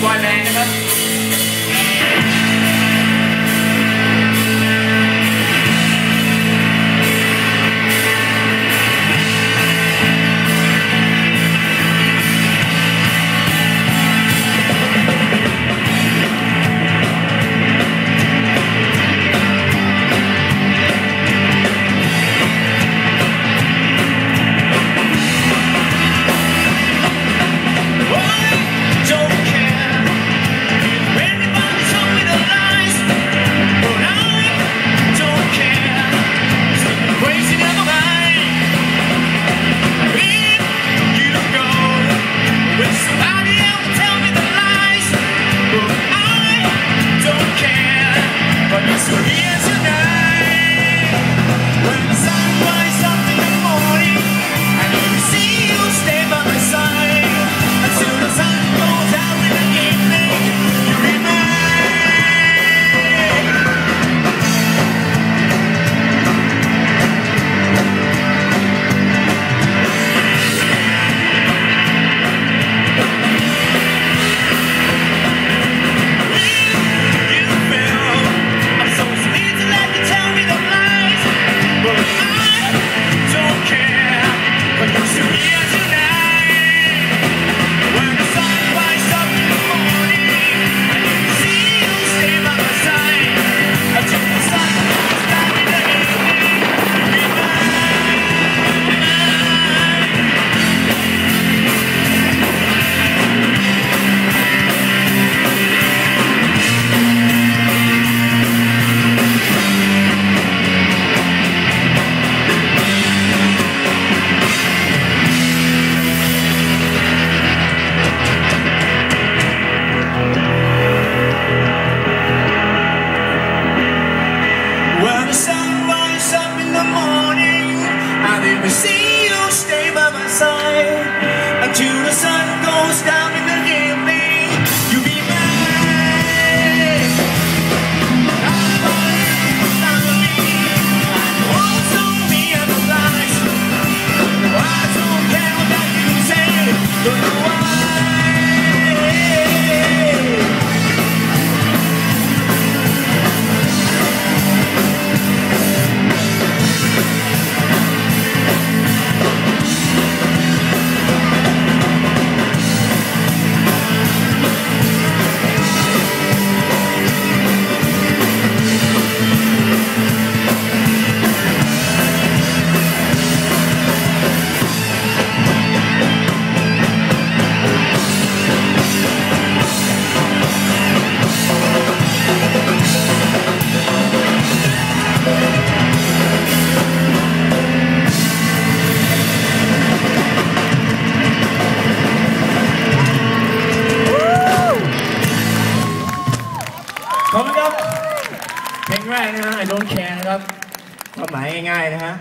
One man? stop. ายๆนะฮะ I don't care นะครับความหมายง่ายๆนะฮะ